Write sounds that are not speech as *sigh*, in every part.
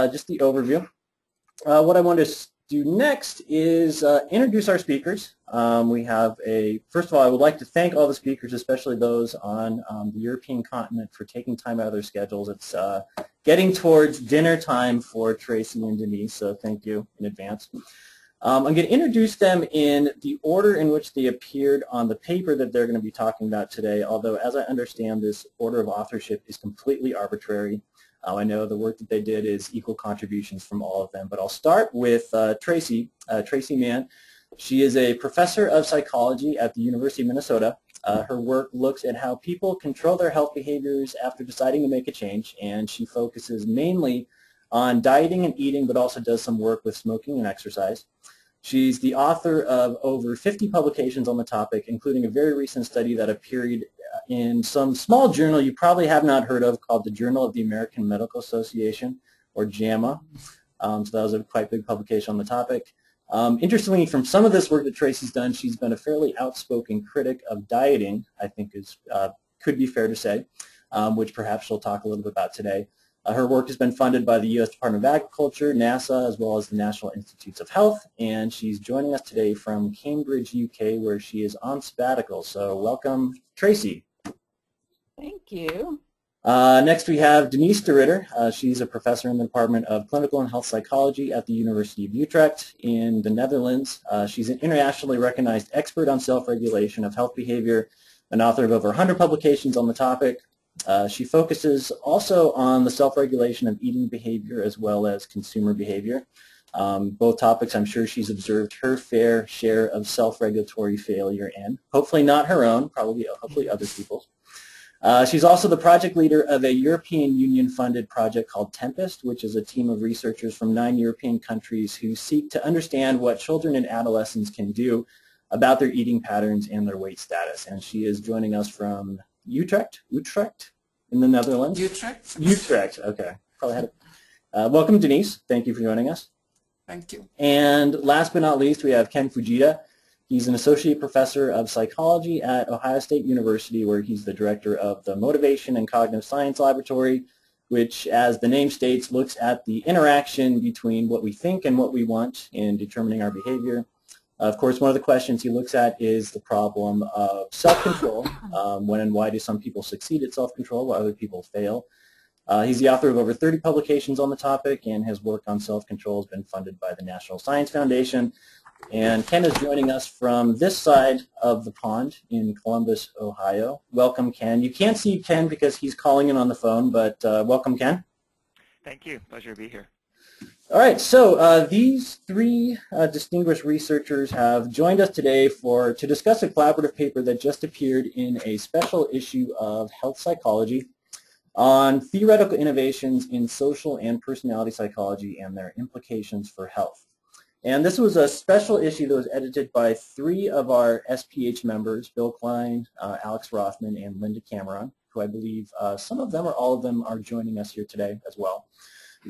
uh, just the overview. Uh, what I want to do next is uh, introduce our speakers. Um, we have a, first of all, I would like to thank all the speakers, especially those on um, the European continent for taking time out of their schedules. It's getting towards dinner time for Traci and Denise, so thank you in advance. Um, I'm going to introduce them in the order in which they appeared on the paper that they're going to be talking about today, although as I understand this order of authorship is completely arbitrary. Uh, I know the work that they did is equal contributions from all of them, but I'll start with uh, Traci, uh, Traci Mann. She is a professor of psychology at the University of Minnesota. Uh, her work looks at how people control their health behaviors after deciding to make a change, and she focuses mainly on dieting and eating, but also does some work with smoking and exercise. She's the author of over 50 publications on the topic, including a very recent study that appeared in some small journal you probably have not heard of called the Journal of the American Medical Association, or JAMA. Um, so that was a quite big publication on the topic. Um, interestingly, from some of this work that Traci's done, she's been a fairly outspoken critic of dieting, I think is uh, could be fair to say, um, which perhaps she'll talk a little bit about today. Uh, her work has been funded by the U.S. Department of Agriculture, NASA, as well as the National Institutes of Health, and she's joining us today from Cambridge, UK, where she is on sabbatical. So welcome, Traci. Thank you. Uh, next we have Denise de Ridder. Uh, she's a professor in the Department of Clinical and Health Psychology at the University of Utrecht in the Netherlands. Uh, she's an internationally recognized expert on self-regulation of health behavior, an author of over 100 publications on the topic. Uh, she focuses also on the self-regulation of eating behavior as well as consumer behavior. Um, both topics I'm sure she's observed her fair share of self-regulatory failure in. Hopefully not her own, probably hopefully other people's. Uh, she's also the project leader of a European Union-funded project called Tempest, which is a team of researchers from nine European countries who seek to understand what children and adolescents can do about their eating patterns and their weight status. And she is joining us from Utrecht, Utrecht in the Netherlands. Utrecht. Utrecht, okay. Probably had it. Uh, welcome, Denise. Thank you for joining us. Thank you. And last but not least, we have Ken Fujita. He's an associate professor of psychology at Ohio State University, where he's the director of the Motivation and Cognitive Science Laboratory, which, as the name states, looks at the interaction between what we think and what we want in determining our behavior. Of course, one of the questions he looks at is the problem of self-control. *coughs* Um, when and why do some people succeed at self-control while other people fail? Uh, he's the author of over 30 publications on the topic, and his work on self-control has been funded by the National Science Foundation, and Ken is joining us from this side of the pond in Columbus, Ohio. Welcome, Ken. You can't see Ken because he's calling in on the phone, but uh, welcome, Ken. Thank you. Pleasure to be here. All right, so uh, these three uh, distinguished researchers have joined us today for to discuss a collaborative paper that just appeared in a special issue of Health Psychology on theoretical innovations in social and personality psychology and their implications for health. And this was a special issue that was edited by three of our SPH members, Bill Klein, uh, Alex Rothman, and Linda Cameron, who I believe uh, some of them or all of them are joining us here today as well.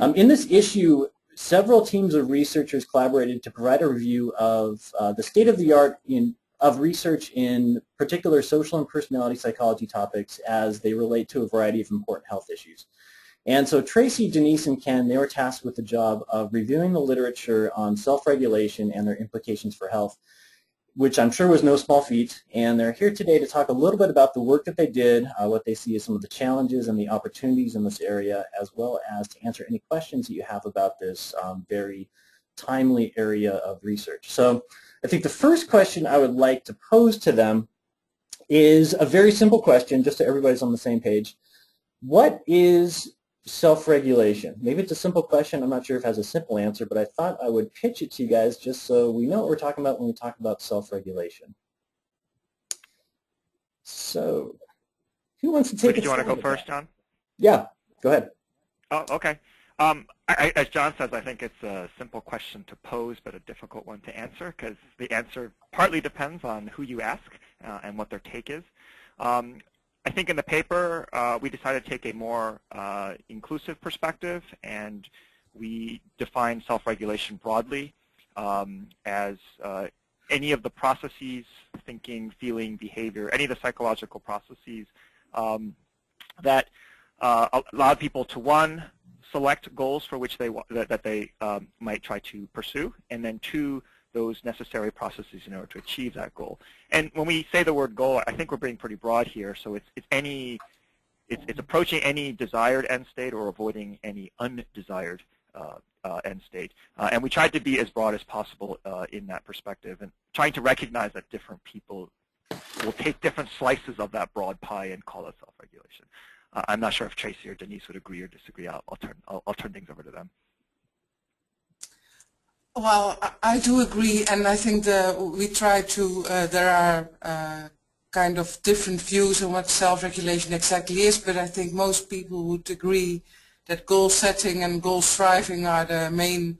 Um, in this issue, several teams of researchers collaborated to provide a review of uh, the state-of-the-art in of research in particular social and personality psychology topics as they relate to a variety of important health issues. And so Traci, Denise, and Ken, they were tasked with the job of reviewing the literature on self-regulation and their implications for health, which I'm sure was no small feat. And they're here today to talk a little bit about the work that they did, uh, what they see as some of the challenges and the opportunities in this area, as well as to answer any questions that you have about this um, very timely area of research. So I think the first question I would like to pose to them is a very simple question, just so everybody's on the same page. What is self-regulation? Maybe it's a simple question. I'm not sure if it has a simple answer, but I thought I would pitch it to you guys just so we know what we're talking about when we talk about self-regulation. So who wants to take it? Do you want to go first, John? Yeah, go ahead. Oh, okay. Um, I, as John says, I think it's a simple question to pose, but a difficult one to answer because the answer partly depends on who you ask uh, and what their take is. Um, I think in the paper, uh, we decided to take a more uh, inclusive perspective, and we define self-regulation broadly um, as uh, any of the processes, thinking, feeling, behavior, any of the psychological processes um, that uh, allow people to, one, select goals for which they that, that they um, might try to pursue, and then two, those necessary processes in order to achieve that goal. And when we say the word goal, I think we're being pretty broad here. So it's it's any it's, it's approaching any desired end state or avoiding any undesired uh, uh, end state. Uh, and we tried to be as broad as possible uh, in that perspective and trying to recognize that different people will take different slices of that broad pie and call it self-regulation. Uh, I'm not sure if Traci or Denise would agree or disagree. I'll, I'll turn I'll, I'll, turn things over to them. Well, I do agree, and I think the, we try to. Uh, there are uh, kind of different views on what self-regulation exactly is, but I think most people would agree that goal setting and goal striving are the main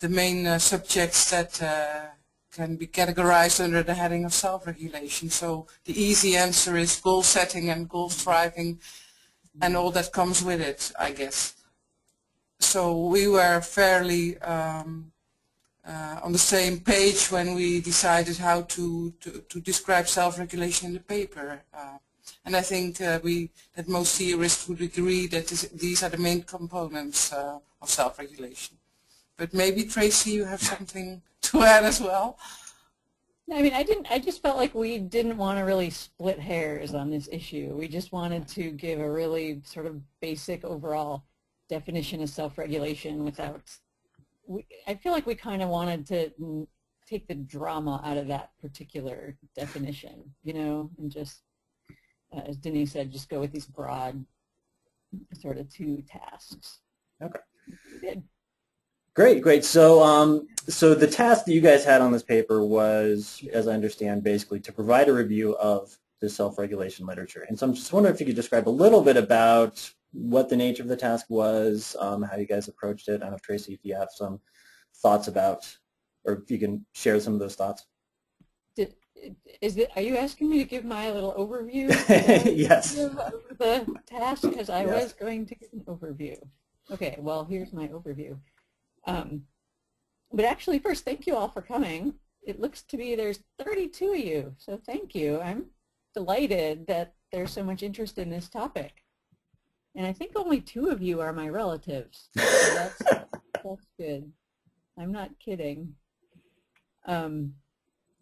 the main uh, subjects that uh, can be categorized under the heading of self-regulation. So the easy answer is goal setting and goal striving and all that comes with it, I guess. So we were fairly um, uh, on the same page when we decided how to, to, to describe self-regulation in the paper. Uh, and I think uh, we, that most theorists would agree that this, these are the main components uh, of self-regulation. But maybe, Traci, you have something *laughs* to add as well? I mean, I didn't. I just felt like we didn't want to really split hairs on this issue. We just wanted to give a really sort of basic overall definition of self-regulation without. We, I feel like we kind of wanted to take the drama out of that particular definition, you know, and just, uh, as Denise said, just go with these broad sort of two tasks. Okay. We did. Great, great. So, um, so the task that you guys had on this paper was, as I understand, basically to provide a review of the self-regulation literature. And so I'm just wondering if you could describe a little bit about what the nature of the task was, um, how you guys approached it. I don't know, Traci, if you have some thoughts about, or if you can share some of those thoughts. Did, is it, are you asking me to give my little overview? yes. *laughs* Of the task, because I yes. was going to give an overview. Okay, well, here's my overview. Um, but actually, first, thank you all for coming. It looks to be there's 32 of you, so thank you. I'm delighted that there's so much interest in this topic. And I think only two of you are my relatives. So that's, *laughs* that's good. I'm not kidding. Um,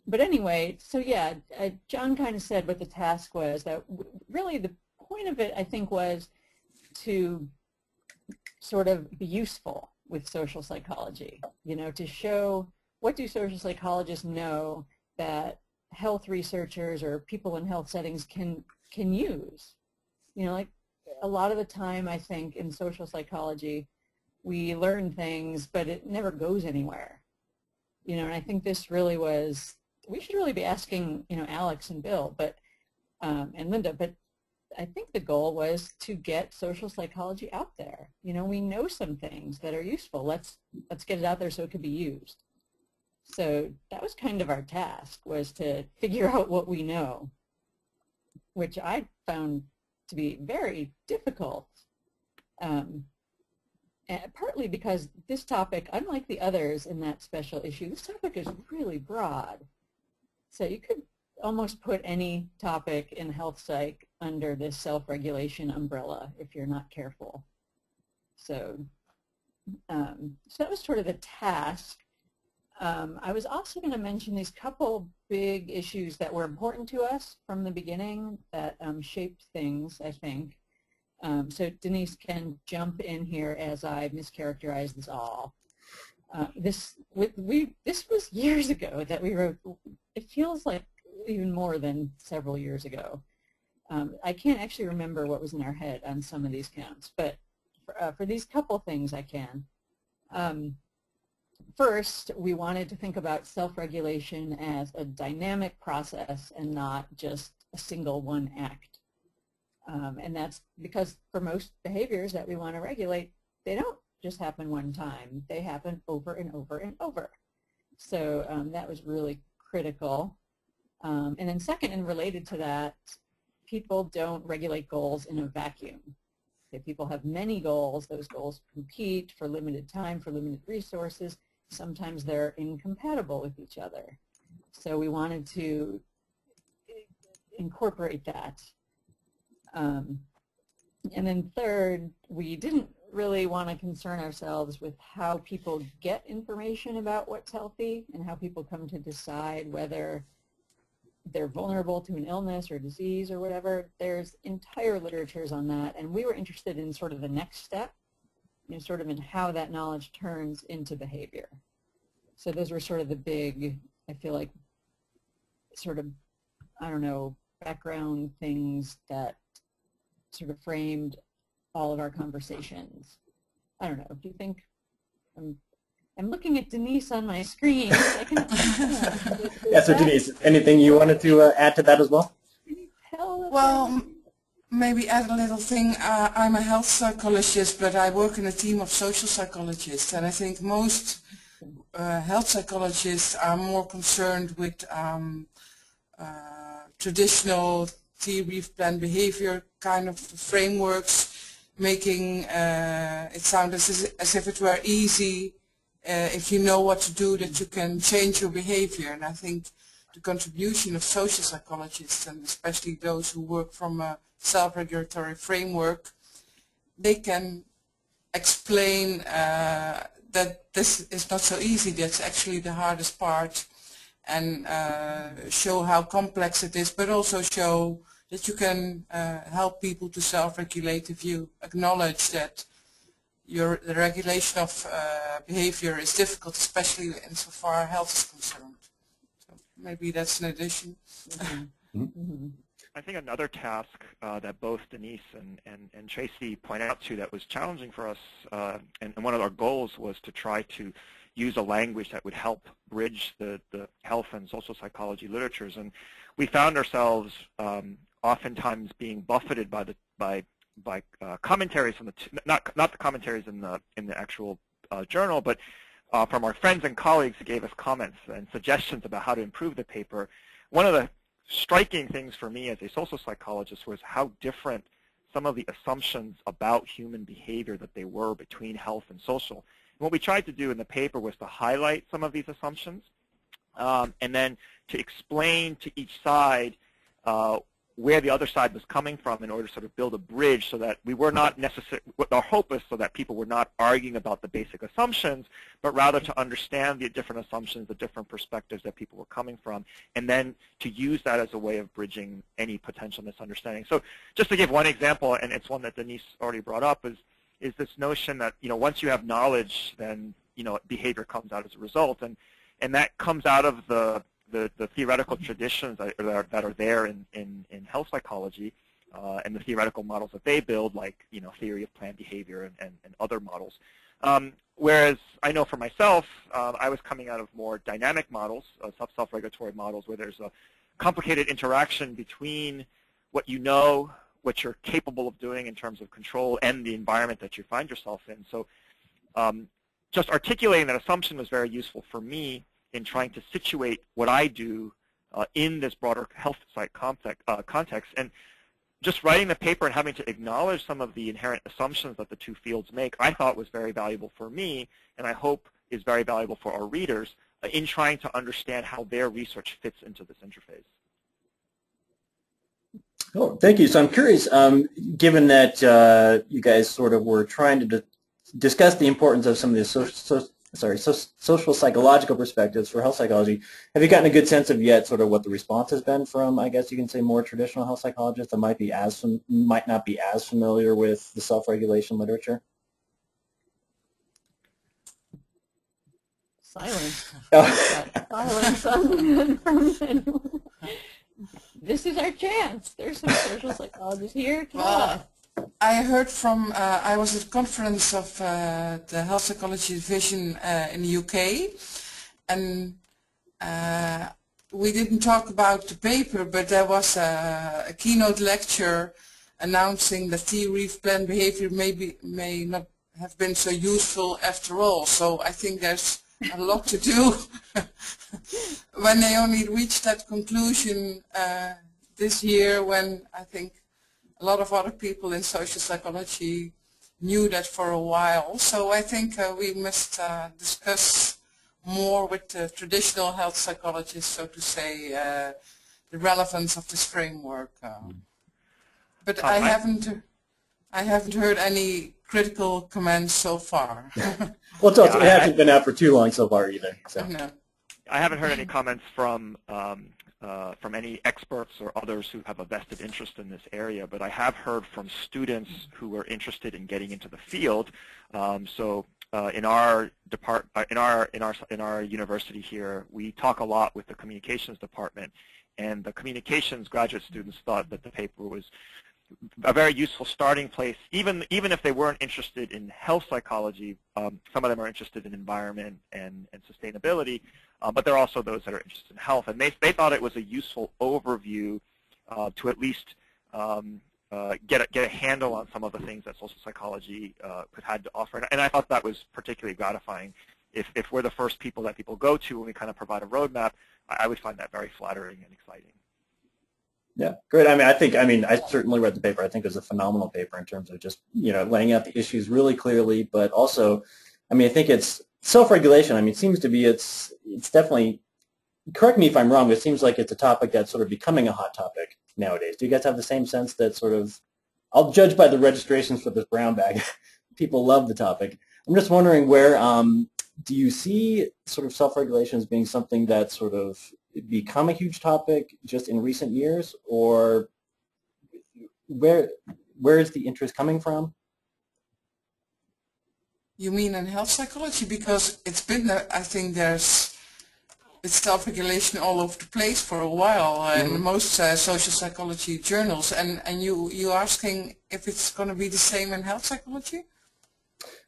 but anyway, so yeah, uh, John kind of said what the task was. That really the point of it, I think, was to sort of be useful with social psychology, you know, to show what do social psychologists know that health researchers or people in health settings can can use. You know, like a lot of the time I think in social psychology we learn things but it never goes anywhere. You know, and I think this really was we should really be asking, you know, Alex and Bill, but um, and Linda, but I think the goal was to get social psychology out there. You know, we know some things that are useful. Let's let's get it out there so it could be used. So that was kind of our task was to figure *laughs* out what we know, which I found to be very difficult. Um, partly because this topic, unlike the others in that special issue, this topic is really broad. So you could almost put any topic in health psych under this self-regulation umbrella if you're not careful. So, um, so that was sort of the task. Um, I was also going to mention these couple big issues that were important to us from the beginning that um, shaped things, I think. Um, so Denise can jump in here as I mischaracterize this all. Uh, this we, we this was years ago that we wrote. It feels like even more than several years ago. Um, I can't actually remember what was in our head on some of these counts, but for, uh, for these couple things I can. First, we wanted to think about self-regulation as a dynamic process and not just a single one act. Um, and that's because for most behaviors that we want to regulate, they don't just happen one time. They happen over and over and over. So um, that was really critical. Um, and then second and related to that, people don't regulate goals in a vacuum. If people have many goals, those goals compete for limited time, for limited resources. Sometimes they're incompatible with each other. So we wanted to incorporate that. Um, and then third, we didn't really want to concern ourselves with how people get information about what's healthy and how people come to decide whether they're vulnerable to an illness or disease or whatever. There's entire literatures on that, and we were interested in sort of the next step, you know, sort of in how that knowledge turns into behavior. So those were sort of the big, I feel like, sort of, I don't know, background things that sort of framed all of our conversations. I don't know. Do you think? I'm, I'm looking at Denise on my screen. I can, *laughs* Yeah, so Denise, anything you wanted to uh, add to that as well? Can you tell Well, that? m- maybe add a little thing. Uh, I'm a health psychologist, but I work in a team of social psychologists, and I think most uh, health psychologists are more concerned with um, uh, traditional theory planned behavior kind of frameworks, making uh, it sound as, as if it were easy uh, if you know what to do that you can change your behavior. And I think the contribution of social psychologists and especially those who work from a self-regulatory framework, they can explain uh, that this is not so easy, that's actually the hardest part and uh, show how complex it is, but also show that you can uh, help people to self-regulate if you acknowledge that your, the regulation of uh, behavior is difficult, especially insofar health is concerned. So maybe that's an addition. Mhm. I think another task uh, that both Denise and, and, and Traci point out to that was challenging for us, uh, and, and one of our goals was to try to use a language that would help bridge the, the health and social psychology literatures. And we found ourselves um, oftentimes being buffeted by the by by uh, commentaries from the not not the commentaries in the in the actual uh, journal, but uh, from our friends and colleagues who gave us comments and suggestions about how to improve the paper. One of the striking things for me as a social psychologist was how different some of the assumptions about human behavior that they were between health and social. And what we tried to do in the paper was to highlight some of these assumptions um, and then to explain to each side uh, where the other side was coming from in order to sort of build a bridge so that we were not necessarily, our hope was so that people were not arguing about the basic assumptions, but rather to understand the different assumptions, the different perspectives that people were coming from, and then to use that as a way of bridging any potential misunderstanding. So just to give one example, and it's one that Denise already brought up, is, is this notion that, you know, once you have knowledge, then, you know, behavior comes out as a result. And, and that comes out of the the, the theoretical traditions that are, that are there in, in, in health psychology uh, and the theoretical models that they build, like you know theory of planned behavior and, and, and other models. Um, whereas I know for myself, uh, I was coming out of more dynamic models, uh, self-regulatory models, where there's a complicated interaction between what you know, what you're capable of doing in terms of control, and the environment that you find yourself in. So um, just articulating that assumption was very useful for me in trying to situate what I do uh, in this broader health psych context, uh, context. And just writing the paper and having to acknowledge some of the inherent assumptions that the two fields make, I thought was very valuable for me, and I hope is very valuable for our readers uh, in trying to understand how their research fits into this interface. Oh, thank you. So I'm curious, um, given that uh, you guys sort of were trying to di- discuss the importance of some of the social, so, sorry, so, social psychological perspectives for health psychology, have you gotten a good sense of yet sort of what the response has been from, I guess you can say, more traditional health psychologists that might be as fam- might not be as familiar with the self-regulation literature? Silence. *laughs* Oh. Silence from anyone. *laughs* This is our chance. There's some social psychologists here. Tell Well, us. I heard from, uh, I was at a conference of uh, the Health Psychology Division uh, in the UK, and uh, we didn't talk about the paper, but there was a, a keynote lecture announcing that theory of planned behavior may, be, may not have been so useful after all. So I think there's a lot to do *laughs* when they only reached that conclusion uh, this year when I think a lot of other people in social psychology knew that for a while. So I think uh, we must uh, discuss more with the traditional health psychologists, so to say, uh, the relevance of this framework. Uh. But Uh, I I- haven't, I haven't heard any critical comments so far. *laughs* Well, it's Yeah, it I- hasn't been out for too long so far either. So. no. I haven't heard any comments from um, uh, from any experts or others who have a vested interest in this area, but I have heard from students who are interested in getting into the field. Um, so uh, in our depart uh, in our in our in our university here, we talk a lot with the communications department, and the communications graduate students thought that the paper was a very useful starting place, even even if they weren't interested in health psychology. Um, some of them are interested in environment and, and sustainability, uh, but there are also those that are interested in health. And they, they thought it was a useful overview uh, to at least um, uh, get, a, get a handle on some of the things that social psychology uh, could have to offer. And, and I thought that was particularly gratifying. If, if we're the first people that people go to when we kind of provide a roadmap, I, I would find that very flattering and exciting. Yeah, great. I mean, I think, I mean, I certainly read the paper. I think it was a phenomenal paper in terms of just, you know, laying out the issues really clearly, but also, I mean, I think it's self-regulation. I mean, it seems to be, it's, it's definitely, correct me if I'm wrong, it seems like it's a topic that's sort of becoming a hot topic nowadays. Do you guys have the same sense that sort of, I'll judge by the registrations for this brown bag. *laughs* People love the topic. I'm just wondering where, um, do you see sort of self-regulation as being something that sort of become a huge topic just in recent years, or where where is the interest coming from? You mean in health psychology? Because it's been, there, I think there's, it's self-regulation all over the place for a while uh, in most uh, social psychology journals. And, and you, you asking if it's going to be the same in health psychology?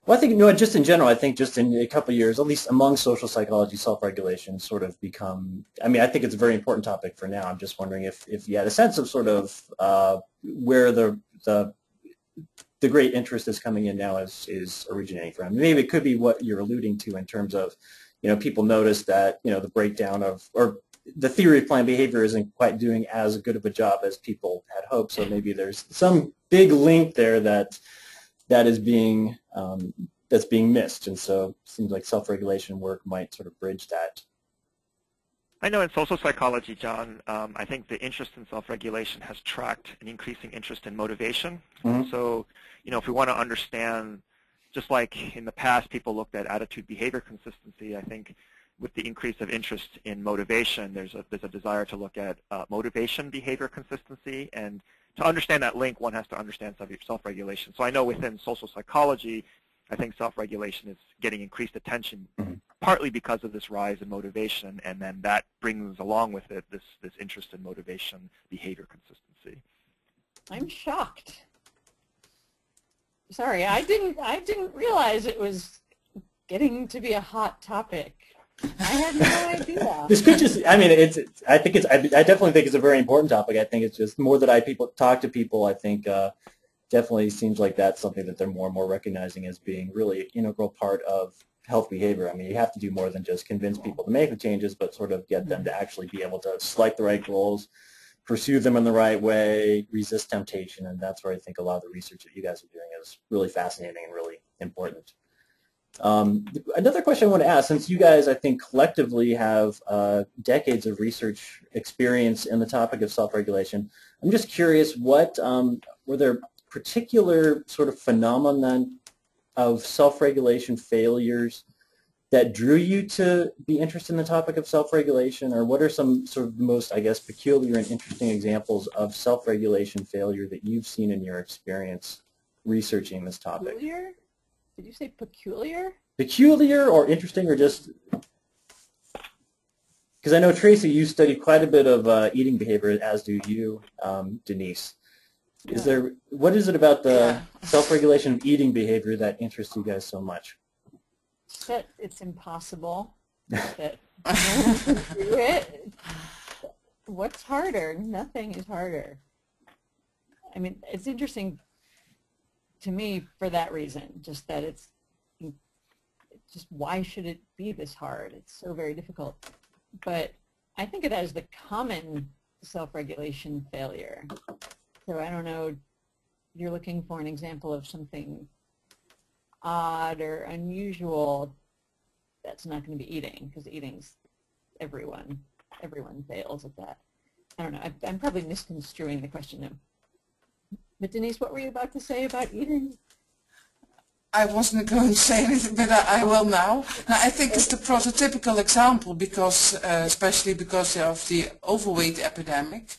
Well, I think no, just in general. I think just in a couple of years, at least among social psychology, self-regulation sort of become. I mean, I think it's a very important topic for now. I'm just wondering if if you had a sense of sort of uh, where the the the great interest that's coming in now is is originating from. Maybe it could be what you're alluding to in terms of, you know, people notice that you know the breakdown of or the theory of planned behavior isn't quite doing as good of a job as people had hoped. So maybe there's some big link there that that is being um, that's being missed, and so it seems like self-regulation work might sort of bridge that. I know in social psychology, John, um, I think the interest in self-regulation has tracked an increasing interest in motivation. Mhm. So, you know, if we want to understand, just like in the past people looked at attitude behavior consistency, I think with the increase of interest in motivation, there's a, there's a desire to look at uh, motivation behavior consistency. And to understand that link, one has to understand self- self-regulation. So I know within social psychology, I think self-regulation is getting increased attention Mhm. partly because of this rise in motivation, and then that brings along with it this, this interest in motivation behavior consistency. I'm shocked. Sorry, I didn't I didn't realize it was getting to be a hot topic. I had no idea. *laughs* This could just, I mean, it's, it's I think it's, I, I definitely think it's a very important topic. I think it's just more that I people talk to people, I think uh, definitely seems like that's something that they're more and more recognizing as being really an integral part of health behavior. I mean, you have to do more than just convince people to make the changes, but sort of get them to actually be able to select the right goals, pursue them in the right way, resist temptation, and that's where I think a lot of the research that you guys are doing is really fascinating and really important. Um, another question I want to ask, since you guys, I think, collectively have uh, decades of research experience in the topic of self-regulation, I'm just curious, what um, were there particular sort of phenomenon of self-regulation failures that drew you to be interested in the topic of self-regulation, or what are some sort of the most, I guess, peculiar and interesting examples of self-regulation failure that you've seen in your experience researching this topic? Peculiar? Did you say peculiar? peculiar or interesting or just because I know Traci, you study quite a bit of uh, eating behavior, as do you, um, Denise. Is Yeah. there what is it about the Yeah. self-regulation of eating behavior that interests you guys so much? That it's impossible. that no one can do it. What's harder? Nothing is harder. I mean, it's interesting to me for that reason, just that it's just why should it be this hard? It's so very difficult. But I think it has the common self-regulation failure. So I don't know, you're looking for an example of something odd or unusual that's not going to be eating because eating's everyone everyone fails at that i don't know I, i'm probably misconstruing the question now But Denise, what were you about to say about eating? I wasn't going *laughs* to say anything, but I, I will now. now. I think it's the prototypical example because, uh, especially because of the overweight epidemic.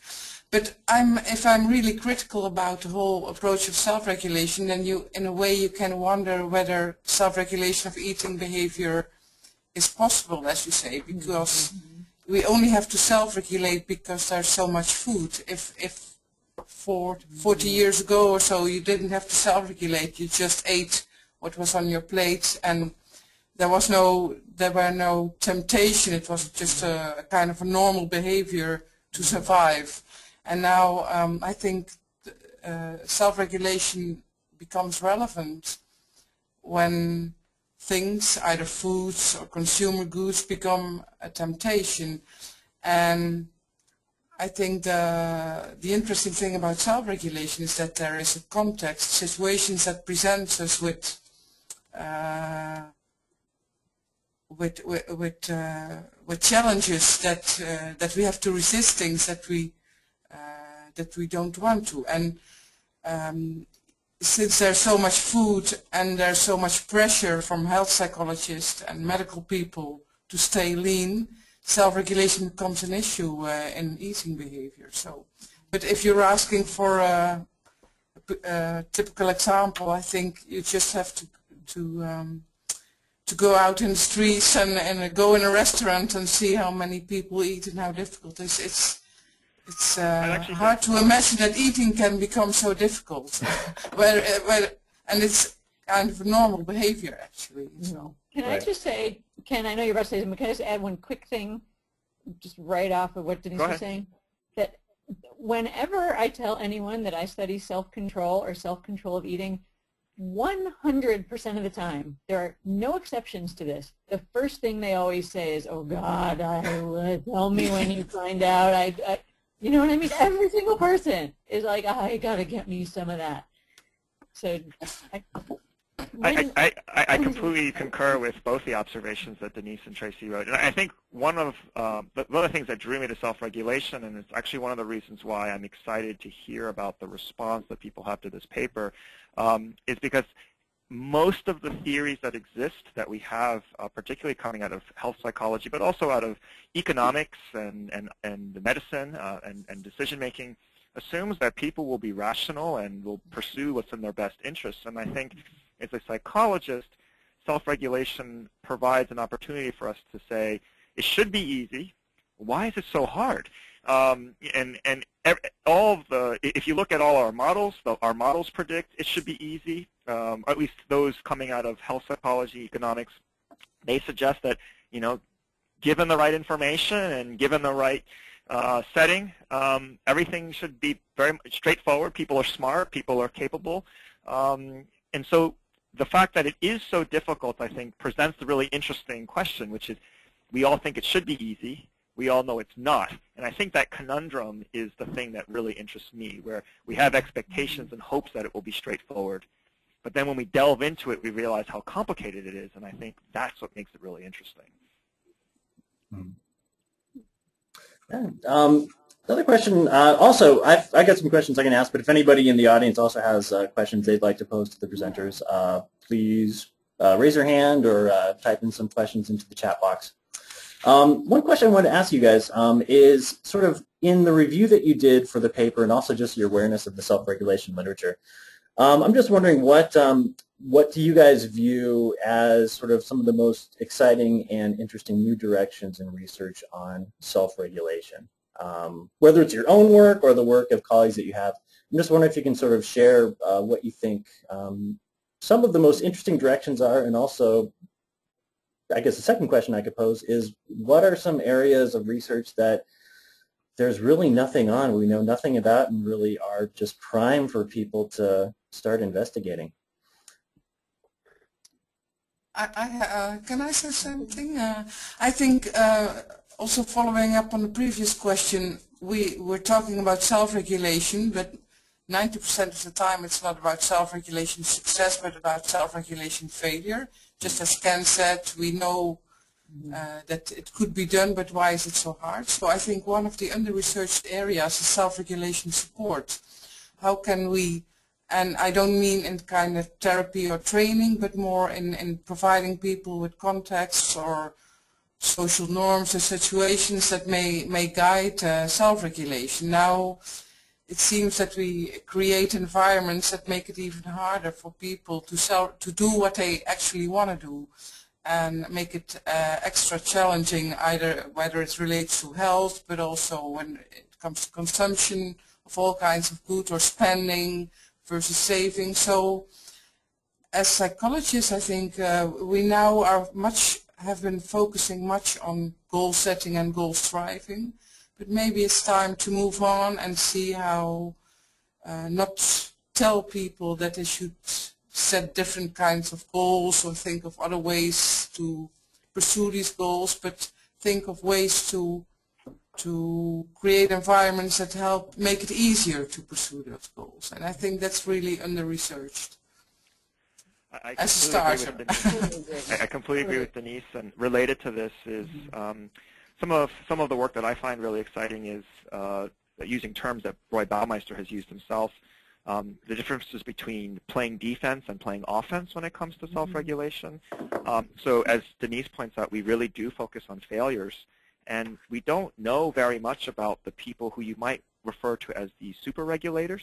But I'm, if I'm really critical about the whole approach of self-regulation, then you, in a way, you can wonder whether self-regulation of eating behavior is possible, as you say, because mm -hmm. we only have to self-regulate because there's so much food. If, if 40 years ago or so, you didn't have to self-regulate. You just ate what was on your plate and there was no, there were no temptation. It was just a, a kind of a normal behavior to survive. And now um, I think uh, self-regulation becomes relevant when things, either foods or consumer goods, become a temptation. And I think the, the interesting thing about self-regulation is that there is a context, situations that presents us with uh, with with with, uh, with challenges that uh, that we have to resist things that we that we don't want to and um, since there's so much food and there's so much pressure from health psychologists and medical people to stay lean self-regulation becomes an issue uh, in eating behavior so but if you're asking for a, a typical example I think you just have to to um, to go out in the streets and, and go in a restaurant and see how many people eat and how difficult it is. It's, it's uh, hard to imagine that eating can become so difficult. *laughs* where, uh, where, and it's kind of normal behavior, actually. So. Can right. I just say, Ken, I know you're about to say something, can I just add one quick thing, just right off of what Denise was saying? That whenever I tell anyone that I study self-control or self-control of eating, 100% of the time, there are no exceptions to this. The first thing they always say is, oh God, I, uh, tell me when you *laughs* find out. I, I, you know what I mean? Every single person is like, I got to get me some of that. So I, I, I, I, I completely concur with both the observations that Denise and Traci wrote. And I think one of uh, the, one of the things that drew me to self-regulation, and it's actually one of the reasons why I'm excited to hear about the response that people have to this paper, um, is because most of the theories that exist that we have, uh, particularly coming out of health psychology, but also out of economics and, and, and medicine uh, and, and decision making, assumes that people will be rational and will pursue what's in their best interests. And I think as a psychologist, self-regulation provides an opportunity for us to say, it should be easy. Why is it so hard? Um, and and all of the, if you look at all our models, the, our models predict it should be easy. Um, at least those coming out of health psychology, economics, they suggest that you know, given the right information and given the right uh, setting, um, everything should be very straightforward. People are smart. People are capable. Um, and so the fact that it is so difficult, I think, presents the really interesting question, which is we all think it should be easy. We all know it's not. And I think that conundrum is the thing that really interests me, where we have expectations and hopes that it will be straightforward. But then when we delve into it, we realize how complicated it is, and I think that's what makes it really interesting. Hmm. Yeah. Um, Another question, uh, also, I've, I got some questions I can ask, but if anybody in the audience also has uh, questions they'd like to pose to the presenters, uh, please uh, raise your hand or uh, type in some questions into the chat box. Um, one question I wanted to ask you guys um, is sort of in the review that you did for the paper and also just your awareness of the self-regulation literature. Um, I'm just wondering what um, what do you guys view as sort of some of the most exciting and interesting new directions in research on self-regulation? um, whether it's your own work or the work of colleagues that you have. I'm just wondering if you can sort of share uh, what you think um, some of the most interesting directions are and also I guess the second question I could pose is what are some areas of research that there's really nothing on, we know nothing about and really are just prime for people to start investigating? I, uh, can I say something? Uh, I think uh, also following up on the previous question, we were talking about self-regulation, but 90% of the time it's not about self-regulation success, but about self-regulation failure. Just as Ken said, we know uh, that it could be done, but why is it so hard? So I think one of the under-researched areas is self-regulation support. how can we, and I don't mean in kind of therapy or training, but more in, in providing people with contexts or social norms or situations that may, may guide uh, self-regulation. Now, it seems that we create environments that make it even harder for people to, self, to do what they actually want to do and make it uh, extra challenging either whether it relates to health but also when it comes to consumption of all kinds of goods or spending versus saving. So as psychologists I think uh, we now are much have been focusing much on goal setting and goal striving but maybe it's time to move on and see how uh, not tell people that they should set different kinds of goals or think of other ways to pursue these goals, but think of ways to to create environments that help make it easier to pursue those goals. And I think that's really under-researched. I, I As a completely agree with. Denise. *laughs* I I completely agree with Denise. And related to this is um, some of some of the work that I find really exciting is uh, using terms that Roy Baumeister has used himself. Um, the differences between playing defense and playing offense when it comes to self-regulation. Um, so as Denise points out, we really do focus on failures. And we don't know very much about the people who you might refer to as the super regulators.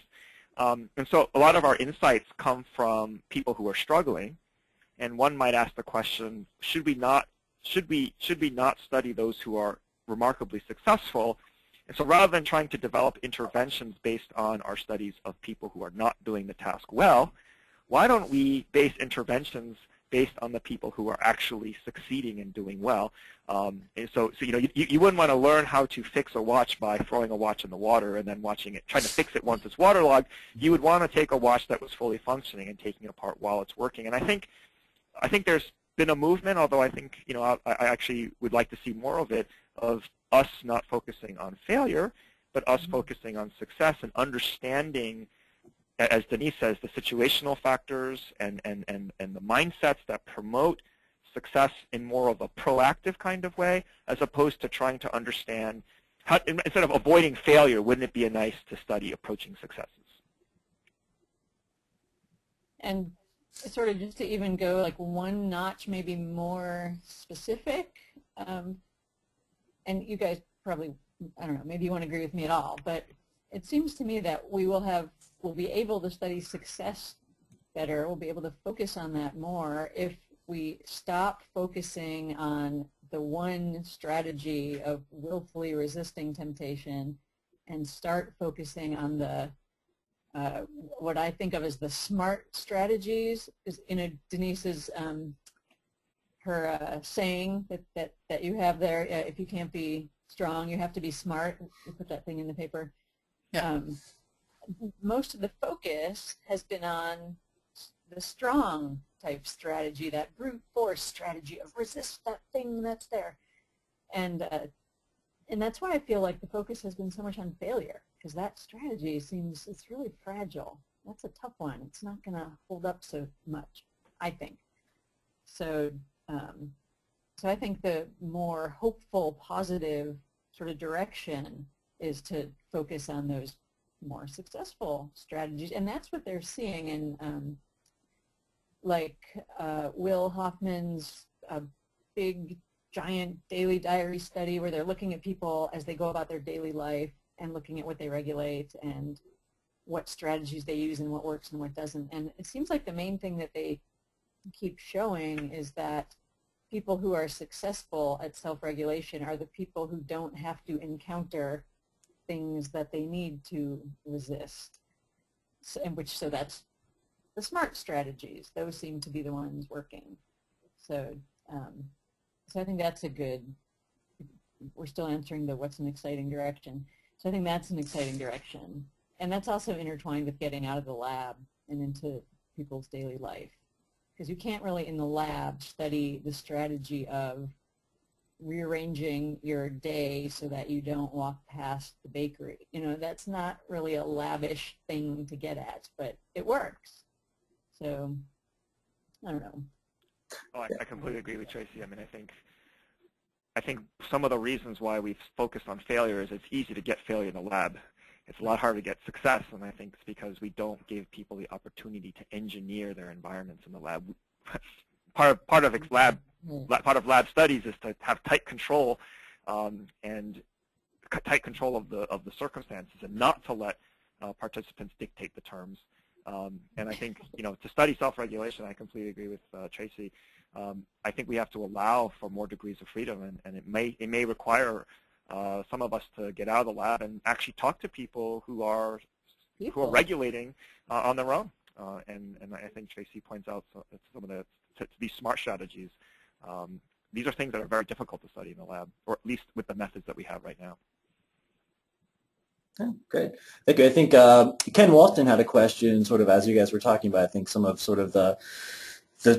Um, and so a lot of our insights come from people who are struggling. And one might ask the question, should we not should we should we not study those who are remarkably successful? And so rather than trying to develop interventions based on our studies of people who are not doing the task well, why don't we base interventions based on the people who are actually succeeding and doing well? Um, and so, so you know, you, you wouldn't want to learn how to fix a watch by throwing a watch in the water and then watching it, trying to fix it once it's waterlogged. You would want to take a watch that was fully functioning and taking it apart while it's working. And I think, I think there's been a movement, although I think, you know, I, I actually would like to see more of it, of us not focusing on failure, but us mm-hmm. focusing on success and understanding, as Denise says, the situational factors and, and, and, and the mindsets that promote success in more of a proactive kind of way, as opposed to trying to understand, how, instead of avoiding failure, wouldn't it be nice to study approaching successes? And sort of just to even go like one notch maybe more specific, um, and you guys probably, I don't know, maybe you won't agree with me at all, but it seems to me that we will have, we'll be able to study success better, we'll be able to focus on that more if we stop focusing on the one strategy of willfully resisting temptation and start focusing on the uh, what I think of as the smart strategies is in a Denise's um, her uh, saying that, that, that you have there, uh, if you can't be strong, you have to be smart. You put that thing in the paper. Yeah. Um, most of the focus has been on the strong type strategy, that brute force strategy of resist that thing that's there. And, uh, and that's why I feel like the focus has been so much on failure, because that strategy seems, it's really fragile. That's a tough one. It's not going to hold up so much, I think. So, um, so I think the more hopeful, positive sort of direction is to focus on those more successful strategies, and that's what they're seeing in um, like uh, Will Hofmann's uh, big giant daily diary study where they're looking at people as they go about their daily life and looking at what they regulate and what strategies they use and what works and what doesn't. And it seems like the main thing that they keep showing is that people who are successful at self-regulation are the people who don't have to encounter things that they need to resist. So, and which, so that's the smart strategies. Those seem to be the ones working. So, um, so I think that's a good, we're still answering the what's an exciting direction. So I think that's an exciting direction. And that's also intertwined with getting out of the lab and into people's daily life. Because you can't really in the lab study the strategy of rearranging your day so that you don't walk past the bakery. You know, that's not really a lavish thing to get at, but it works. So, I don't know. Oh, I, I completely agree with Traci. I mean, I think I think some of the reasons why we've focused on failure is it's easy to get failure in the lab. it's a lot harder to get success, and I think it's because we don't give people the opportunity to engineer their environments in the lab. *laughs* part of part of lab part of lab studies is to have tight control um, and tight control of the of the circumstances, and not to let uh, participants dictate the terms. Um, and I think you know to study self-regulation, I completely agree with uh, Traci. Um, I think we have to allow for more degrees of freedom, and, and it may it may require uh, some of us to get out of the lab and actually talk to people who are people. who are regulating uh, on their own. Uh, and and I think Traci points out some of the these smart strategies. Um, these are things that are very difficult to study in the lab, or at least with the methods that we have right now. Yeah, great. Thank you. I think uh, Ken Walton had a question, sort of as you guys were talking about. I think some of sort of the the,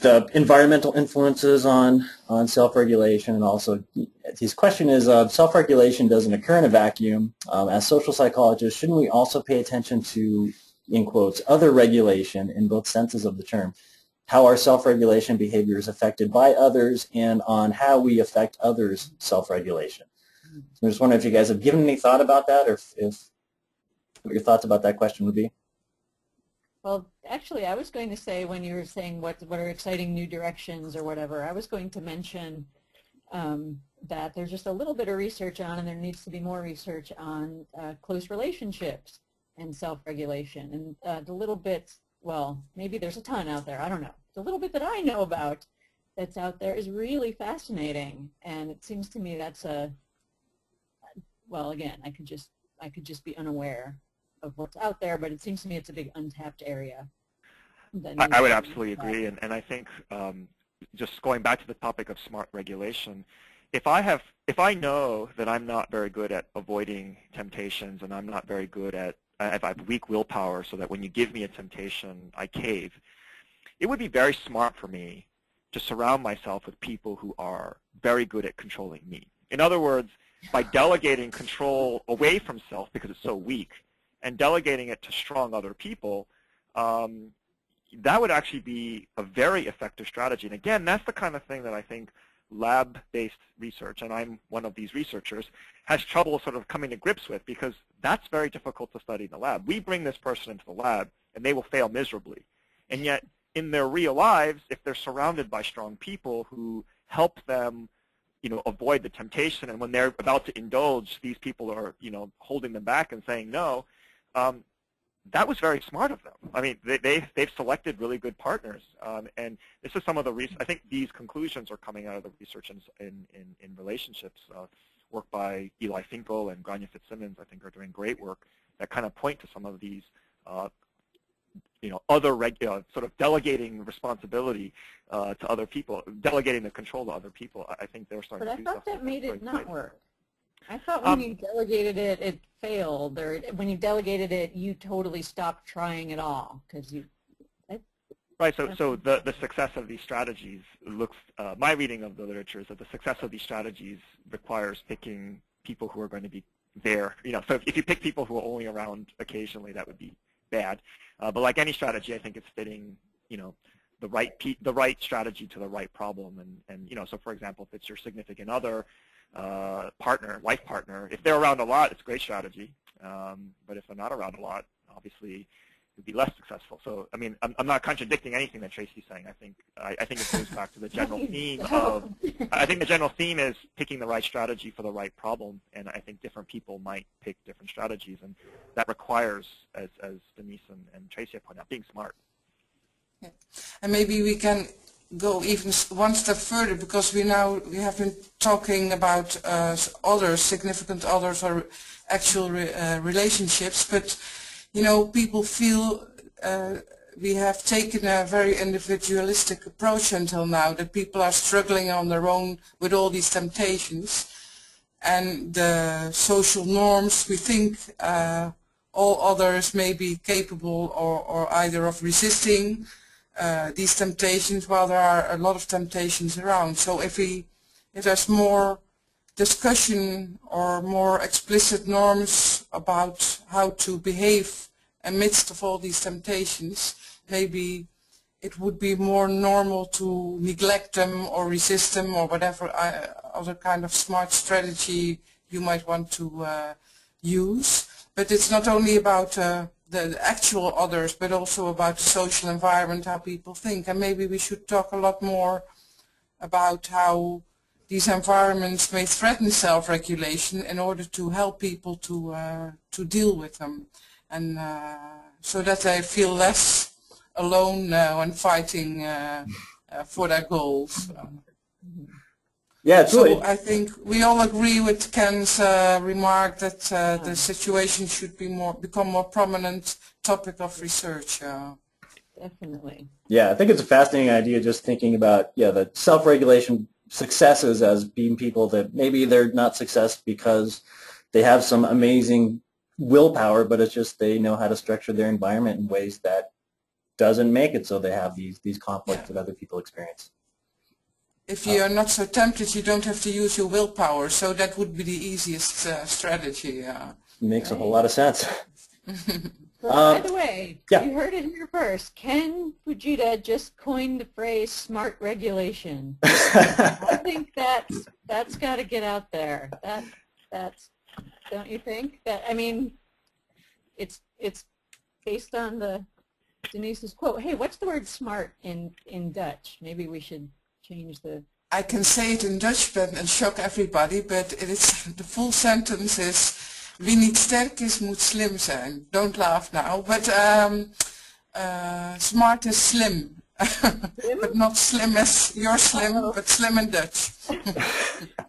the environmental influences on on self-regulation, and also his question is: uh, self-regulation doesn't occur in a vacuum. Um, as social psychologists, shouldn't we also pay attention to, in quotes, other regulation in both senses of the term? How our self-regulation behavior is affected by others, and on how we affect others' self-regulation. So I just wondering if you guys have given any thought about that, or if, if what your thoughts about that question would be. Well, actually, I was going to say when you were saying what what are exciting new directions or whatever, I was going to mention um, that there's just a little bit of research on, and there needs to be more research on uh, close relationships and self-regulation. And uh, the little bit, well, maybe there's a ton out there. I don't know. The little bit that I know about that's out there is really fascinating, and it seems to me that's a well, again, I could just I could just be unaware of what's out there, but it seems to me it's a big untapped area. I, I, would absolutely agree, and, and I think um, just going back to the topic of smart regulation, if I have if I know that I'm not very good at avoiding temptations and I'm not very good at I have weak willpower so that when you give me a temptation I cave, it would be very smart for me to surround myself with people who are very good at controlling me. In other words, by *laughs* delegating control away from self because it's so weak and delegating it to strong other people, um, that would actually be a very effective strategy. And again, that's the kind of thing that I think lab-based research, and I'm one of these researchers, has trouble sort of coming to grips with because that's very difficult to study in the lab. We bring this person into the lab, and they will fail miserably. And yet, in their real lives, if they're surrounded by strong people who help them you know, avoid the temptation. And when they're about to indulge, these people are, you know, holding them back and saying no. Um, that was very smart of them. I mean, they, they, they've selected really good partners. Um, and this is some of the research. I think these conclusions are coming out of the research in, in, in, in relationships. Uh, work by Eli Finkel and Gráinne Fitzsimons, I think, are doing great work that kind of point to some of these uh, you know, other uh, sort of delegating responsibility uh, to other people, delegating the control to other people. I think they're starting but to do I thought that made it not work. I thought when um, you delegated it, it failed, or when you delegated it, you totally stopped trying at all because you. right. So, so the the success of these strategies looks. Uh, my reading of the literature is that the success of these strategies requires picking people who are going to be there. You know, so if, if you pick people who are only around occasionally, that would be bad. Uh, but like any strategy, I think it's fitting, you know, the right the right strategy to the right problem. And, and you know, so for example, if it's your significant other, uh, partner, life partner, if they're around a lot, it's a great strategy. Um, but if they're not around a lot, obviously it would be less successful. So, I mean, I'm, I'm not contradicting anything that Traci's saying. I think I, I think it goes back to the general *laughs* theme of. I think the general theme is picking the right strategy for the right problem, and I think different people might pick different strategies, and that requires, as as Denise and, and Traci have pointed out, being smart. Yeah. And maybe we can go even one step further because we now we have been talking about uh, others, significant others, or actual re, uh, relationships, but you know, people feel uh, we have taken a very individualistic approach until now, that people are struggling on their own with all these temptations. And the social norms, we think uh, all others may be capable or, or either of resisting uh, these temptations while there are a lot of temptations around. So if we, if there's more discussion or more explicit norms about how to behave amidst of all these temptations, maybe it would be more normal to neglect them or resist them or whatever uh, other kind of smart strategy you might want to uh, use. but it's not only about uh, the, actual others, but also about the social environment, how people think. And maybe we should talk a lot more about how these environments may threaten self-regulation in order to help people to uh, to deal with them, and uh, so that they feel less alone uh, when fighting uh, uh, for their goals. Yeah, it's So I think we all agree with Ken's uh, remark that uh, the situation should be more become more prominent topic of research. Uh, Definitely. yeah, I think it's a fascinating idea just thinking about, yeah, the self-regulation successes as being people that maybe they're not success because they have some amazing willpower, but it's just they know how to structure their environment in ways that doesn't make it so they have these, these conflicts that other people experience. If you are not so tempted, you don't have to use your willpower. So that would be the easiest uh, strategy. Uh, Makes a whole lot of sense. So, *laughs* Um, by the way, yeah. you heard it here first. Ken Fujita just coined the phrase "smart regulation." I think that's that's got to get out there. That that's don't you think? That I mean, it's it's based on the Denise's quote. Hey, what's the word "smart" in in Dutch? Maybe we should change the. I can say it in Dutch but, and shock everybody, but it is the full sentence is wie niet sterk is moet slim zijn. Don't laugh now, but um, uh, smart is slim. *laughs* but not slim as you're slim, Uh-oh. but slim in Dutch. *laughs*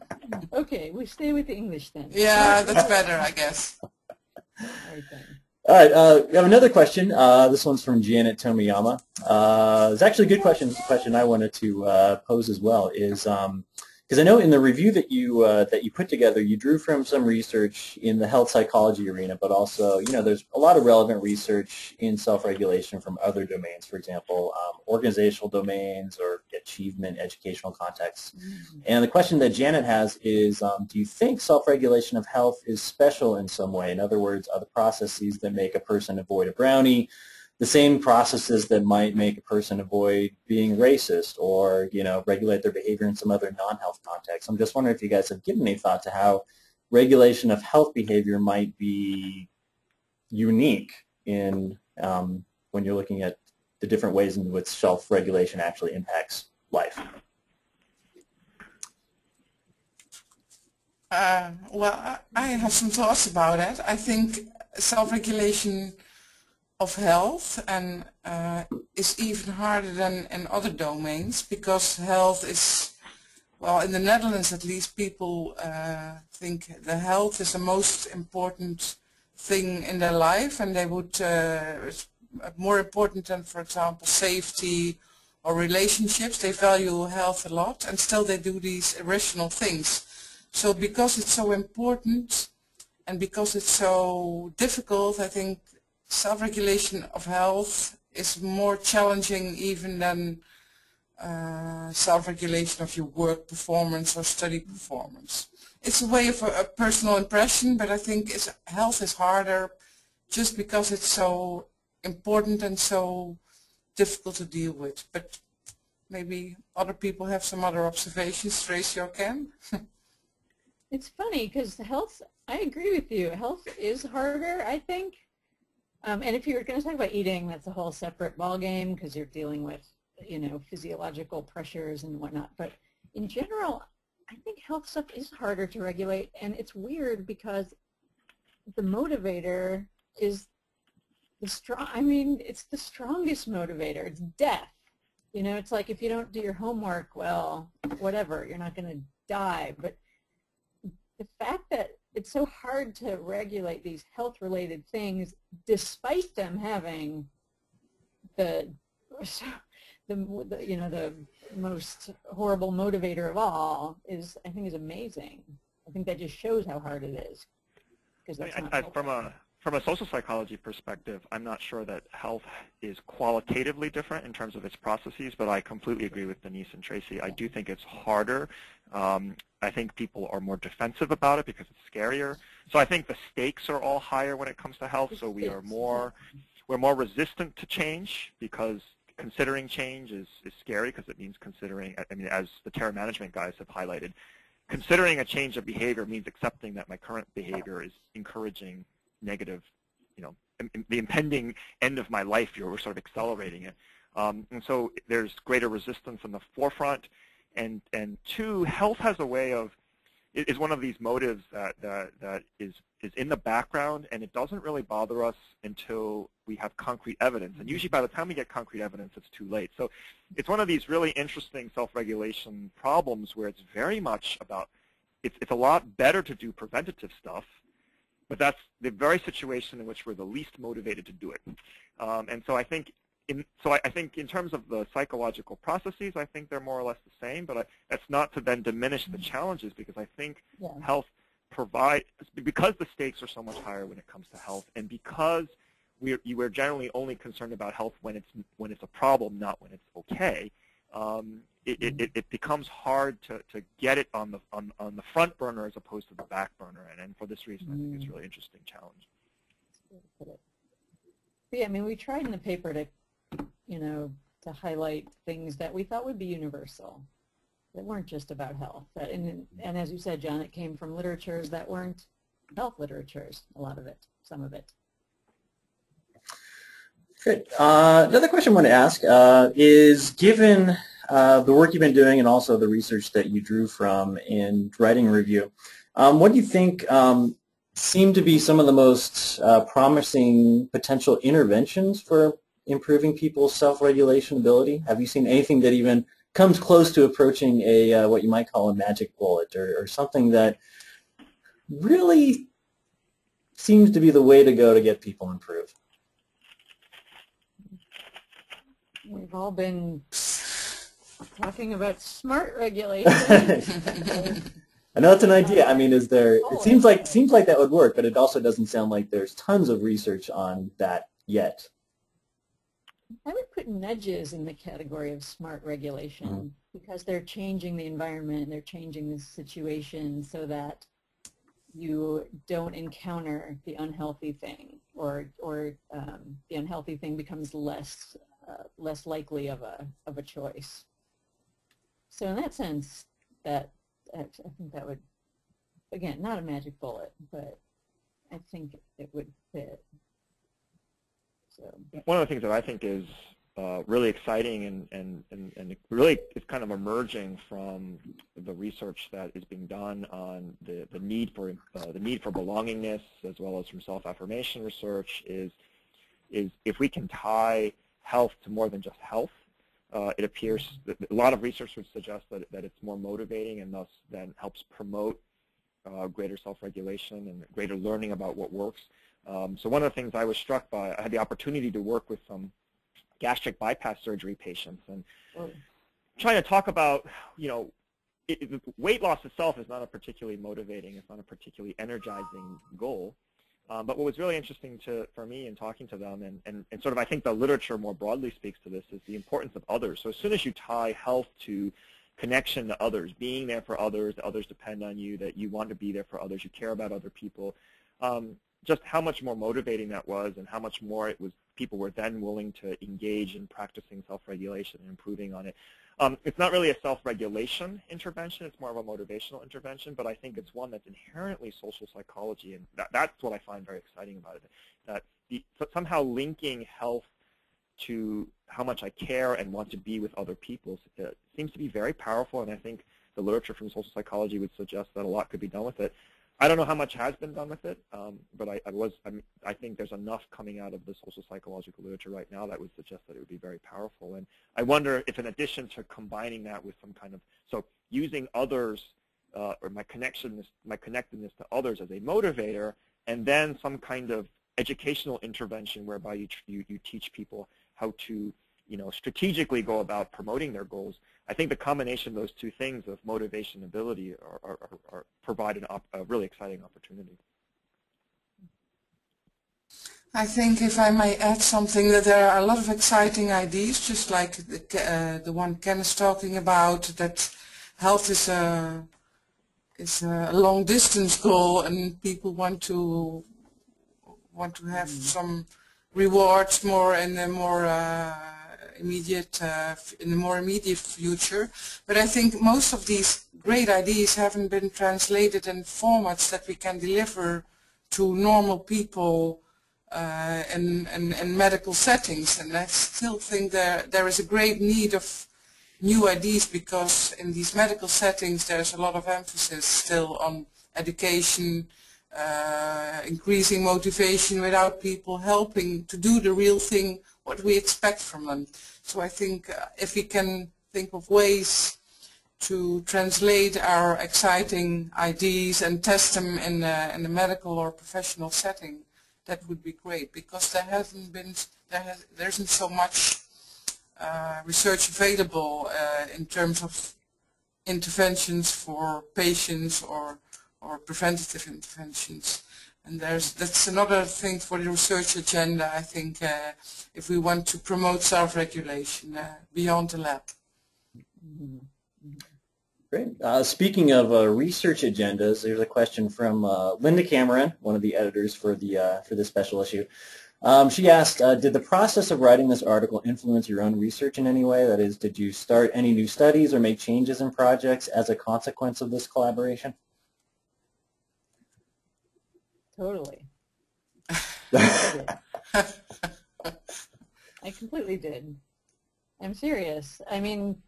Okay, we stay with the English then. Yeah, that's better, I guess. Right then. All right, uh, we have another question. Uh, this one's from Janet Tomiyama. Uh, it's actually a good question. It's a question I wanted to uh, pose as well. Is because I know in the review that you uh, that you put together, you drew from some research in the health psychology arena, but also you know there's a lot of relevant research in self-regulation from other domains. For example, um, organizational domains or achievement, educational contexts. And the question that Janet has is, um, do you think self-regulation of health is special in some way? In other words, are the processes that make a person avoid a brownie the same processes that might make a person avoid being racist or, you know, regulate their behavior in some other non-health context? I'm just wondering if you guys have given any thought to how regulation of health behavior might be unique in um, when you're looking at the different ways in which self-regulation actually impacts life. Uh, well, I, I have some thoughts about it. I think self-regulation of health and uh, is even harder than in other domains because health is, well, in the Netherlands at least, people uh, think the health is the most important thing in their life and they would, uh, it's more important than, for example, safety or relationships. They value health a lot and still they do these irrational things. So because it's so important and because it's so difficult, I think self-regulation of health is more challenging even than uh, self-regulation of your work performance or study performance. It's a way of a, a personal impression, but I think health is harder just because it's so important and so difficult to deal with. But maybe other people have some other observations. Traci or Ken? *laughs* It's funny because health, I agree with you. Health is harder, I think. Um, and if you're going to talk about eating, that's a whole separate ballgame because you're dealing with, you know, physiological pressures and whatnot. But in general, I think health stuff is harder to regulate. And it's weird because the motivator is the strong, I mean, it's the strongest motivator. It's death. You know, it's like if you don't do your homework, well, whatever, you're not going to die. But the fact that it's so hard to regulate these health-related things despite them having the, *laughs* the, the, you know, the most horrible motivator of all is, I think, is amazing. I think that just shows how hard it is. Because I, that's not I, from a from a social psychology perspective, I'm not sure that health is qualitatively different in terms of its processes, but I completely agree with Denise and Traci. I do think it's harder. Um, I think people are more defensive about it because it's scarier. So I think the stakes are all higher when it comes to health. So we are more we're more resistant to change because considering change is, is scary because it means considering, I mean, as the terror management guys have highlighted, considering a change of behavior means accepting that my current behavior is encouraging negative, you know, the impending end of my life. here. We're sort of accelerating it. Um, and so there's greater resistance in the forefront. And, and two, health has a way of, is one of these motives that, that, that is, is in the background and it doesn't really bother us until we have concrete evidence. And usually by the time we get concrete evidence, it's too late. So it's one of these really interesting self-regulation problems where it's very much about, it's, it's a lot better to do preventative stuff, but that's the very situation in which we're the least motivated to do it. Um, and so I think in, so I, I, think in terms of the psychological processes, I think they're more or less the same, but I, that's not to then diminish the challenges because I think yeah. health provide, because the stakes are so much higher when it comes to health and because we're, you are generally only concerned about health when it's, when it's a problem, not when it's okay, um, it, it, mm-hmm. it, becomes hard to, to get it on the, on, on the front burner as opposed to the back burner. And, and for this reason, I think it's a mm. really interesting challenge. Yeah, I mean, we tried in the paper to you know, to highlight things that we thought would be universal, that weren't just about health. That, and, and as you said, John, it came from literatures that weren't health literatures, a lot of it, some of it. Good. Uh, another question I want to ask uh, is, given uh, the work you've been doing and also the research that you drew from in writing review, um, what do you think um, seem to be some of the most uh, promising potential interventions for improving people's self-regulation ability? Have you seen anything that even comes close to approaching a uh, what you might call a magic bullet or, or something that really seems to be the way to go to get people improved? We've all been talking about smart regulation. *laughs* I know that's an idea. I mean, is there? It oh, seems like seems like that would work, but it also doesn't sound like there's tons of research on that yet. I would put nudges in the category of smart regulation mm -hmm. because they're changing the environment, they're changing the situation so that you don't encounter the unhealthy thing or, or um, the unhealthy thing becomes less, uh, less likely of a, of a choice. So in that sense, that I think that would, again, not a magic bullet, but I think it would fit. So one of the things that I think is uh, really exciting and, and, and, and really is kind of emerging from the research that is being done on the, the need for uh, the need for belongingness as well as from self-affirmation research is is if we can tie health to more than just health, uh, it appears that a lot of research would suggest that, that it's more motivating and thus then helps promote uh, greater self-regulation and greater learning about what works. Um, so one of the things I was struck by, I had the opportunity to work with some gastric bypass surgery patients and oh. trying to talk about, you know, it, it, weight loss itself is not a particularly motivating, it's not a particularly energizing goal. Um, but what was really interesting to, for me in talking to them, and, and, and sort of I think the literature more broadly speaks to this, is the importance of others. So as soon as you tie health to connection to others, being there for others, that others depend on you, that you want to be there for others, you care about other people, um, just how much more motivating that was and how much more it was people were then willing to engage in practicing self-regulation and improving on it. Um, it's not really a self-regulation intervention, it's more of a motivational intervention, but I think it's one that's inherently social psychology, and that, that's what I find very exciting about it, that the, somehow linking health to how much I care and want to be with other people uh, seems to be very powerful, and I think the literature from social psychology would suggest that a lot could be done with it. I don't know how much has been done with it, um, but I, I was I'm, i think there's enough coming out of the social psychological literature right now that would suggest that it would be very powerful. And I wonder if, in addition to combining that with some kind of so using others uh, or my connectedness my connectedness to others as a motivator, and then some kind of educational intervention whereby you you, you teach people how to you know strategically go about promoting their goals I think the combination of those two things of motivation and ability are, are, are provide an a really exciting opportunity. I think if I may add something, that there are a lot of exciting ideas, just like the, uh, the one Ken is talking about, that health is a, is a long distance goal and people want to want to have mm. some rewards more and more uh, immediate, uh, in the more immediate future. But I think most of these great ideas haven't been translated in formats that we can deliver to normal people uh, in medical settings. And I still think there, there is a great need of new ideas because in these medical settings there's a lot of emphasis still on education, uh, increasing motivation without people helping to do the real thing, what we expect from them. So I think uh, if we can think of ways to translate our exciting ideas and test them in a, in a medical or professional setting, that would be great because there hasn't been, there, has, there isn't so much uh, research available uh, in terms of interventions for patients or or preventative interventions. And there's that's another thing for the research agenda. I think uh, if we want to promote self-regulation uh, beyond the lab. Great. Uh, speaking of uh, research agendas, there's a question from uh, Linda Cameron, one of the editors for the uh, for this special issue. Um, she asked, did the process of writing this article influence your own research in any way? That is, did you start any new studies or make changes in projects as a consequence of this collaboration? Totally. I completely did. I'm serious. I mean,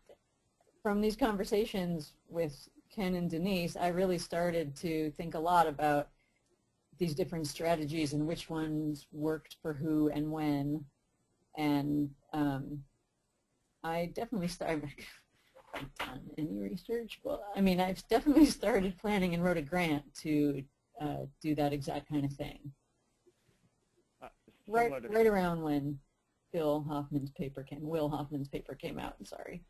from these conversations with Ken and Denise, I really started to think a lot about these different strategies and which ones worked for who and when. And um, I definitely started, done any research. Well, I mean, I've definitely *laughs* started planning and wrote a grant to uh, do that exact kind of thing. Uh, Right, right around when Bill Hofmann's paper came, Will Hofmann's paper came out. I'm sorry.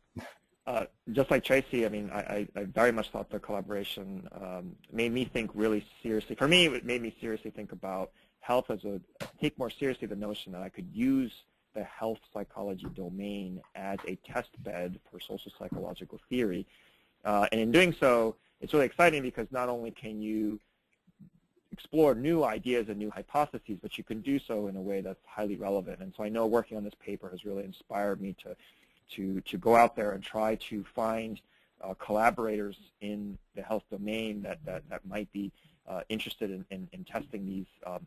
Uh, just like Traci, I mean, I, I, I very much thought the collaboration um, made me think really seriously. For me, it made me seriously think about health as a, take more seriously the notion that I could use the health psychology domain as a test bed for social psychological theory. Uh, and in doing so, it's really exciting because not only can you explore new ideas and new hypotheses, but you can do so in a way that's highly relevant. And so I know working on this paper has really inspired me to to, to go out there and try to find uh, collaborators in the health domain that, that, that might be uh, interested in, in, in, testing these, um,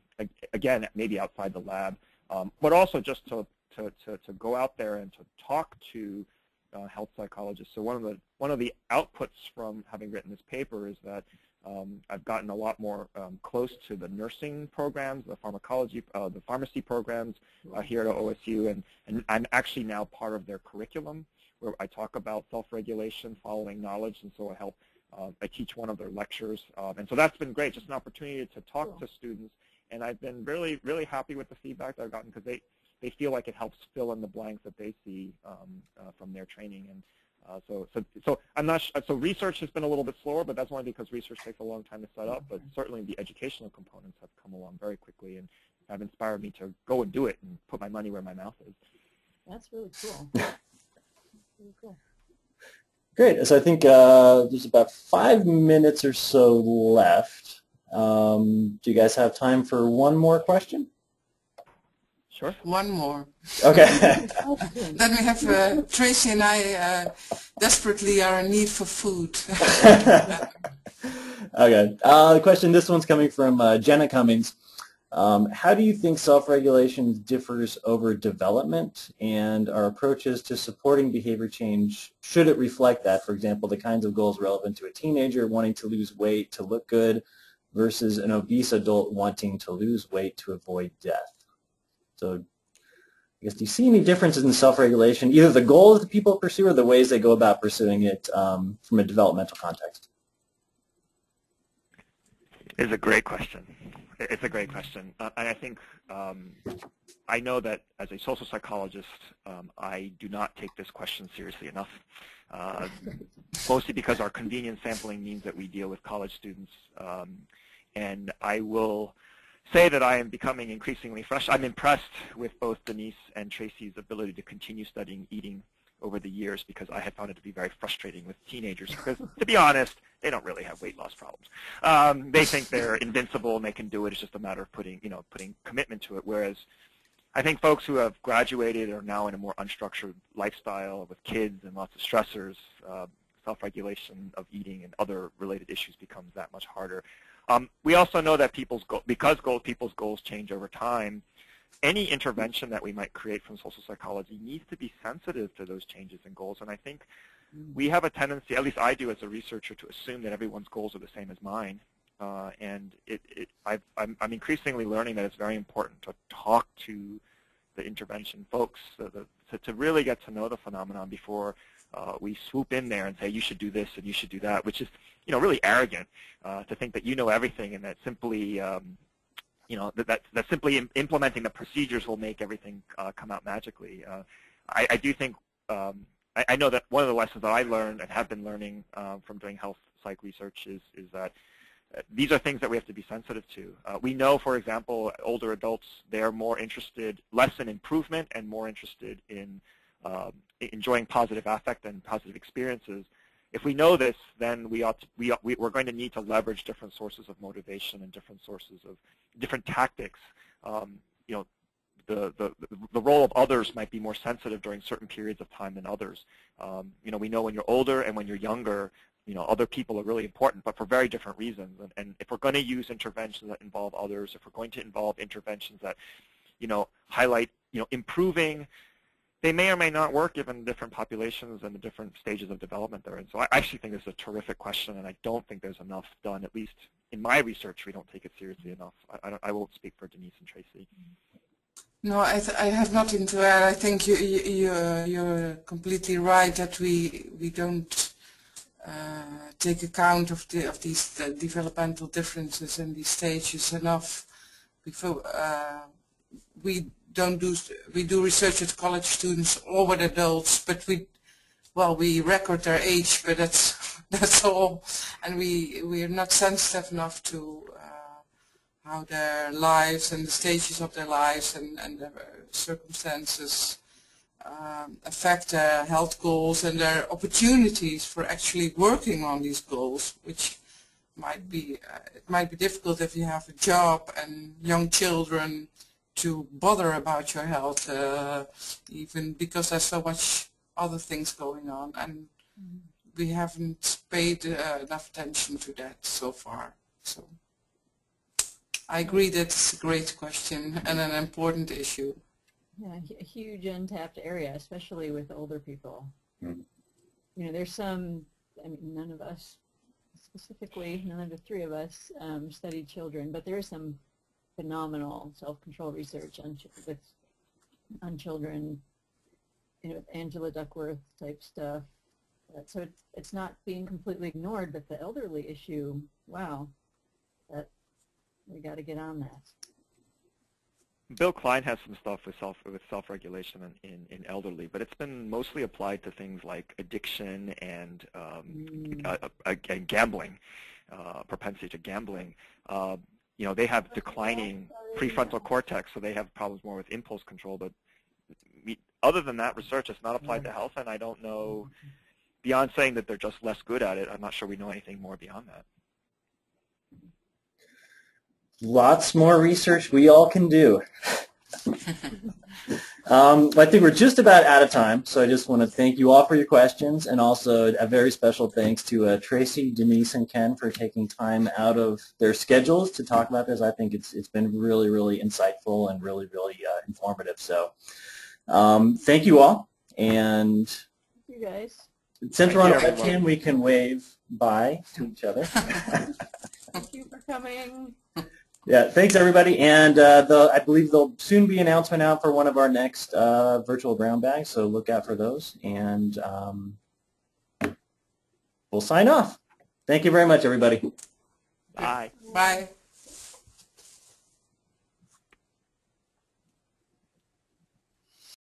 again, maybe outside the lab, um, but also just to, to, to, to, go out there and to talk to uh, health psychologists. So one of the one of the outputs from having written this paper is that um, I've gotten a lot more um, close to the nursing programs, the pharmacology, uh, the pharmacy programs uh, here at OSU, and, and I'm actually now part of their curriculum where I talk about self-regulation, following knowledge, and so I help, uh, I teach one of their lectures, um, and so that's been great, just an opportunity to talk cool. to students, and I've been really, really happy with the feedback that I've gotten because they, they feel like it helps fill in the blanks that they see um, uh, from their training, and uh, so, so, so I'm not. So research has been a little bit slower, but that's only because research takes a long time to set up. But certainly the educational components have come along very quickly and have inspired me to go and do it and put my money where my mouth is. That's really cool. *laughs* really cool. Great. So I think uh, there's about five minutes or so left. Um, do you guys have time for one more question? Sure. One more. Okay. *laughs* then we have uh, Traci and I uh, desperately are in need for food. *laughs* okay. Uh, the question, this one's coming from uh, Jenna Cummings. Um, how do you think self-regulation differs over development and our approaches to supporting behavior change? Should it reflect that, for example, the kinds of goals relevant to a teenager wanting to lose weight to look good versus an obese adult wanting to lose weight to avoid death? So I guess do you see any differences in self-regulation, either the goals that people pursue or the ways they go about pursuing it um, from a developmental context? It's a great question. It's a great question. Uh, and I think um, I know that as a social psychologist, um, I do not take this question seriously enough. Uh, *laughs* mostly because our convenience sampling means that we deal with college students. Um, and I will say that I am becoming increasingly fresh. I'm impressed with both Denise and Traci's ability to continue studying eating over the years because I had found it to be very frustrating with teenagers because, to be honest, they don't really have weight loss problems. Um, they think they're *laughs* invincible and they can do it. It's just a matter of putting, you know, putting commitment to it. Whereas I think folks who have graduated are now in a more unstructured lifestyle with kids and lots of stressors. Uh, self-regulation of eating and other related issues becomes that much harder. Um, we also know that people's goal, because goal, people's goals change over time, any intervention that we might create from social psychology needs to be sensitive to those changes in goals. And I think we have a tendency, at least I do as a researcher, to assume that everyone's goals are the same as mine. Uh, and it, it, I've, I'm, I'm, increasingly learning that it's very important to talk to the intervention folks so the, to, to, really get to know the phenomenon before uh, we swoop in there and say you should do this and you should do that, which is you know really arrogant uh, to think that you know everything and that simply um, you know that, that, that simply implementing the procedures will make everything uh, come out magically. Uh, I, I, do think um, I, know that one of the lessons that I learned and have been learning uh, from doing health psych research is is that these are things that we have to be sensitive to. Uh, we know, for example, older adults, they're more interested, less in improvement and more interested in um, enjoying positive affect and positive experiences. If we know this, then we ought to, we, we, we're going to need to leverage different sources of motivation and different sources of different tactics. Um, you know, the, the, the role of others might be more sensitive during certain periods of time than others. Um, you know, we know when you're older and when you're younger, you know, other people are really important, but for very different reasons. And, and if we're going to use interventions that involve others, if we're going to involve interventions that, you know, highlight, you know, improving, they may or may not work given different populations and the different stages of development they're in. So I actually think this is a terrific question, and I don't think there's enough done. At least in my research, we don't take it seriously enough. I, I, I won't speak for Denise and Traci. No, I, I have nothing to add. I think you, you, you're completely right that we, we don't uh, take account of, the, of these uh, developmental differences and these stages enough before uh, we don't do we do research with college students or with adults but we well we record their age but that's *laughs* that's all. And we we are not sensitive enough to uh, how their lives and the stages of their lives and, and their circumstances um, affect their health goals and their opportunities for actually working on these goals, which might be uh, it might be difficult if you have a job and young children to bother about your health, uh, even because there's so much other things going on, and mm. we haven't paid uh, enough attention to that so far. So I agree that it's a great question and an important issue. Yeah, a huge untapped area, especially with older people. Mm. You know, there's some, I mean, none of us, specifically, none of the three of us um, studied children, but there is some phenomenal self-control research on, with, on children, you know, with Angela Duckworth type stuff. Uh, so it's, it's not being completely ignored, but the elderly issue, wow, that we got to get on that. Bill Klein has some stuff with self with self-regulation in, in, in, elderly, but it's been mostly applied to things like addiction and um, mm. uh, uh, gambling, uh, propensity to gambling. You know, they have declining prefrontal cortex, so they have problems more with impulse control. But other than that, research is not applied to health, and I don't know. Beyond saying that they're just less good at it, I'm not sure we know anything more beyond that lots more research we all can do. *laughs* *laughs* um, I think we're just about out of time, so I just want to thank you all for your questions, and also a very special thanks to uh, Traci, Denise, and Ken for taking time out of their schedules to talk about this. I think it's it's been really, really insightful and really, really uh, informative. So um, thank you all, and you guys. Since we're on a webcam, we can wave bye to each other. *laughs* thank you for coming. *laughs* Yeah, thanks everybody. And uh, the, I believe there'll soon be an announcement out for one of our next uh, virtual brown bags, so look out for those. And um, we'll sign off. Thank you very much, everybody. Bye. Bye.